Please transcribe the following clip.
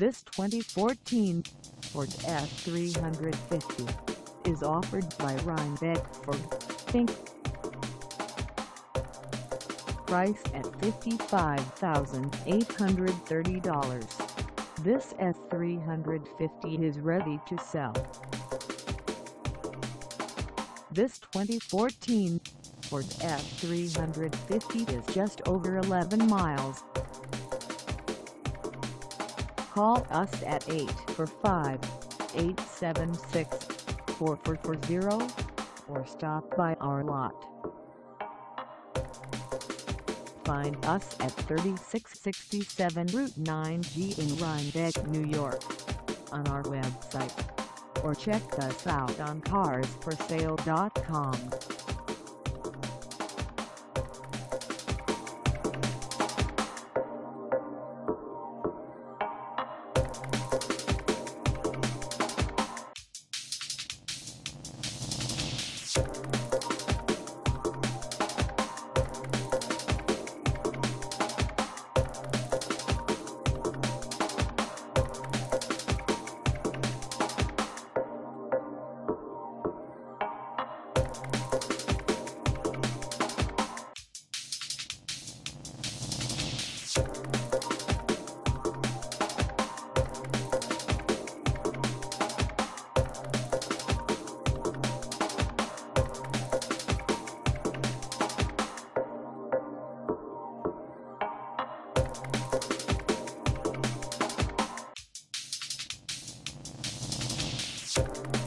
This 2014 Ford F350 is offered by Ryan Ford, Inc. Price at $55,830. This F350 is ready to sell. This 2014 Ford F350 is just over 11 miles. Call us at 845-876-4440 or stop by our lot. Find us at 3667 Route 9G in Rhinebeck, New York on our website or check us out on carsforsale.com. Thank